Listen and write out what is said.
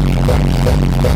Bum, bum, bum, bum.